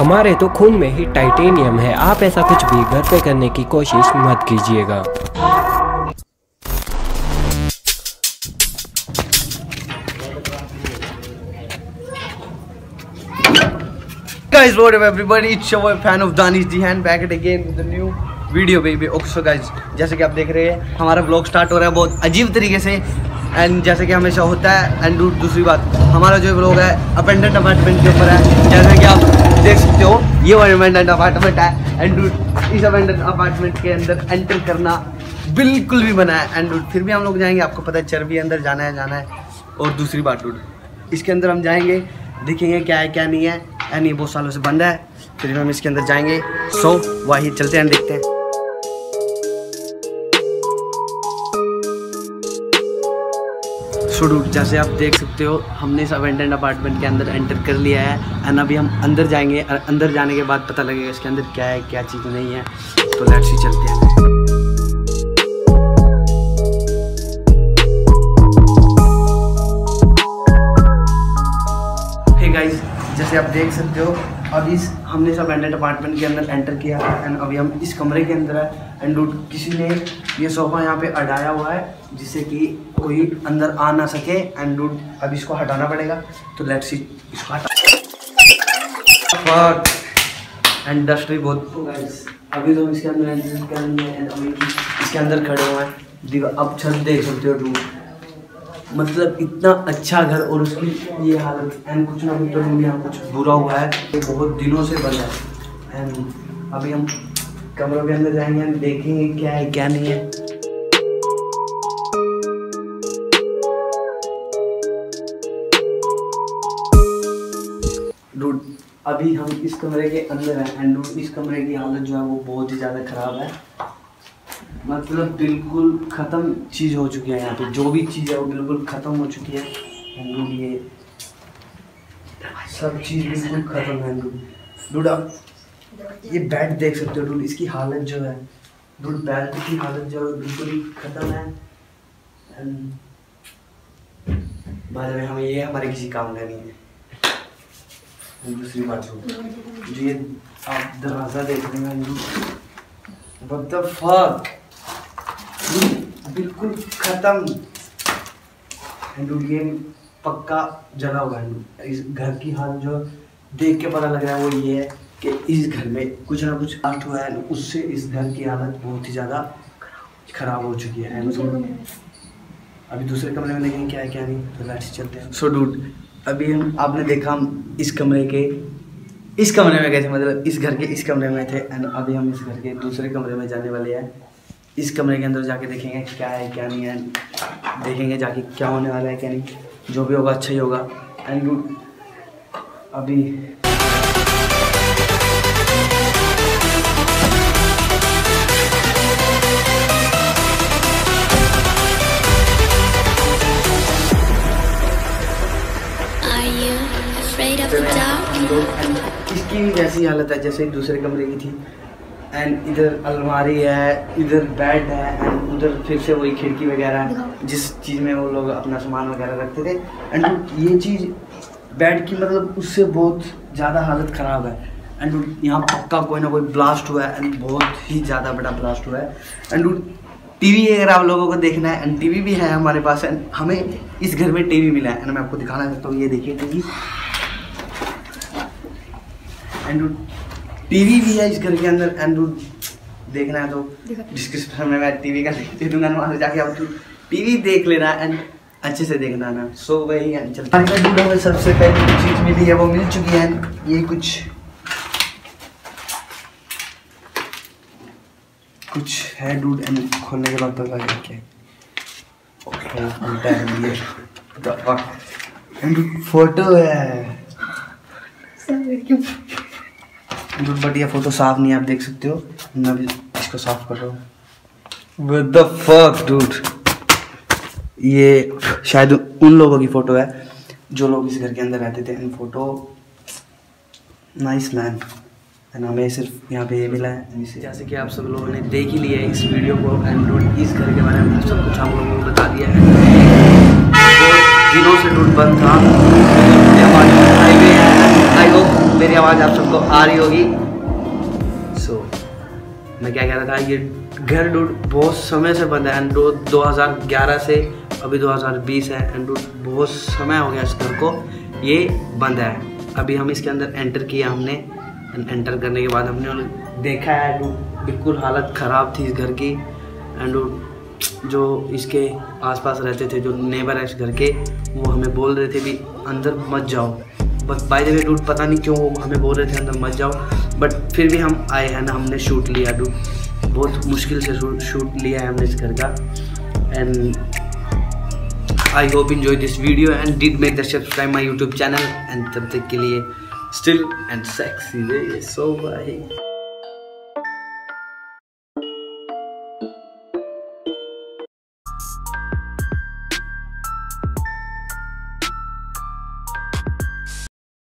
हमारे तो खून में ही टाइटेनियम है। आप ऐसा कुछ भी घर पे करने की कोशिश मत कीजिएगा। Guys, what up, everybody? It's your fan of Danish Jihan, back at again with the new video, baby. Okay, so guys, जैसे कि आप देख रहे हैं, हमारा ब्लॉग स्टार्ट हो रहा है बहुत अजीब तरीके से। एंड जैसे कि हमेशा होता है एंड दूसरी बात, हमारा जो ब्लॉग है अपेंडेंट अपार्टमेंट के ऊपर है। जैसे कि आप देख सकते हो, ये अपेंडेंट अपार्टमेंट है। एंड इस अपार्टमेंट के अंदर एंटर करना बिल्कुल भी बना है। एंड फिर भी हम लोग जाएँगे, आपको पता है चर्बी अंदर जाना है जाना है। और दूसरी बात डूड इसके अंदर हम जाएँगे, देखेंगे क्या है, क्या नहीं है। एंड ये बहुत सालों से बंद है, फिर हम इसके अंदर जाएँगे। सो वही चलते हैं, देखते हैं। शुरू जैसे आप देख सकते हो, हमने इस अवेंटेंट अपार्टमेंट के अंदर एंटर कर लिया है एंड अभी हम अंदर जाएँगे अंदर जाने के बाद पता लगेगा इसके अंदर क्या है, क्या चीज़ नहीं है। तो लेट्स ही चलते हैं। गाइस जैसे आप देख सकते हो अभी इस, हमने सब एंडेड अपार्टमेंट के अंदर एंटर किया है एंड अभी हम इस कमरे के अंदर है एंड किसी ने ये सोफ़ा यहाँ पे अडाया हुआ है, जिससे कि कोई अंदर आ ना सके एंड डूड अभी इसको हटाना पड़ेगा तो लेट्स सी इसको हटा। एंड डस्ट भी बहुत अभी तो हम इसके अंदर एंड अभी इसके अंदर खड़े हुए हैं। अब छत देख सकते हो डूड मतलब इतना अच्छा घर और उसकी ये हालत एंड कुछ ना कुछ तो रूम यहाँ कुछ बुरा हुआ है। ये बहुत दिनों से बना है। एंड अभी हम कमरों के अंदर जाएँगे एंड देखेंगे क्या है, क्या नहीं है। डूड अभी हम इस कमरे के अंदर हैं एंड इस कमरे की हालत जो है वो बहुत ही ज़्यादा ख़राब है। मतलब बिल्कुल ख़त्म चीज़ हो चुकी है यहाँ पे। जो भी चीज़ है वो बिल्कुल ख़त्म हो चुकी है। ये सब चीज़ बिल्कुल ख़त्म है ये बेड देख सकते हो डूड इसकी हालत जो है। डूड बेड की हालत जो है बिल्कुल ही ख़त्म है। बाद में हमें ये हमारे किसी काम का नहीं है। दूसरी बात जो ये आप दरवाज़ा देख रहे हैं? बिल्कुल खत्म। ये पक्का जला हुआ है इस घर की हाल जो देख के पता लग रहा है वो ये है कि इस घर में कुछ ना कुछ आठ हुआ है उससे इस घर की हालत बहुत ही ज़्यादा ख़राब हो चुकी है। अभी दूसरे कमरे में देखेंगे क्या है क्या नहीं तो लाइट चलते हैं। सो डूड अभी हम आपने देखा हम इस कमरे के इस कमरे में गए थे मतलब इस घर के इस कमरे में थे एंड अभी हम इस घर के दूसरे कमरे में जाने वाले हैं। इस कमरे के अंदर जाके देखेंगे क्या है क्या नहीं है। देखेंगे जाके क्या होने वाला है क्या नहीं। जो भी होगा अच्छा ही होगा। एंड अभी इसकी भी जैसी हालत है जैसे दूसरे कमरे की थी। एंड इधर अलमारी है, इधर बेड है एंड उधर फिर से वही खिड़की वगैरह, जिस चीज़ में वो लोग अपना सामान वगैरह रखते थे। एंड ये चीज़ बेड की मतलब उससे बहुत ज़्यादा हालत ख़राब है। एंड यहाँ पक्का कोई ना कोई ब्लास्ट हुआ है एंड बहुत ही ज़्यादा बड़ा ब्लास्ट हुआ है। एंड टीवी अगर आप लोगों को देखना है एंड टीवी भी है हमारे पास एंड हमें इस घर में टीवी मिला है। एंड मैं आपको दिखाना चाहता हूँ, ये देखिए टीवी एंड टीवी भी है इस घर के अंदर एंड देखना है तो डिस्क्रिप्शन में मैं टीवी का लिख दे दूँगा वहाँ से जाके आप टीवी देख लेना एंड अच्छे से देखना ना। सो वही चलता है। सबसे पहले जो चीज़ मिली है वो मिल चुकी है। ये कुछ कुछ है डूड एंड खोलने के बाद पता लगा क्या? फ़ोटो है। बट ये फ़ोटो साफ़ नहीं आप देख सकते हो। मैं भी इसको साफ़ कर रहा हूँ। विद द फक डूड ये शायद उन लोगों की फ़ोटो है, जो लोग इस घर के अंदर रहते थे। In photo nice man and हमें सिर्फ़ यहाँ पे ये मिला है जैसे कि आप सब लोगों ने देख ही लिया है इस वीडियो को एंड इस घर के बारे में सब कुछ हम लोगों को बता दिया है। दिनों से डूड बंद था मेरी आवाज़ आप सबको आ रही होगी। सो so, मैं क्या कह रहा था ये घर डूड बहुत समय से बंद है। एंड दो हज़ार ग्यारह से अभी 2020 है। एंड डूड बहुत समय हो गया इस घर को। ये बंद है। अभी हम इसके अंदर एंटर किया हमने। एंटर करने के बाद हमने देखा है डूड बिल्कुल हालत ख़राब थी इस घर की। एंड जो इसके आसपास रहते थे जो नेबर है इस घर के वो हमें बोल रहे थे भी अंदर मत जाओ। बस बाय द वे डूड पता नहीं क्यों वो हमें बोल रहे थे, अंदर मत जाओ. बट फिर भी हम आए हैं ना, हमने शूट लिया डूड बहुत मुश्किल से शूट लिया है हमने इस घर का. And I hope enjoy this video and did make the subscribe my YouTube channel and तब तक के लिए still and sexy so bye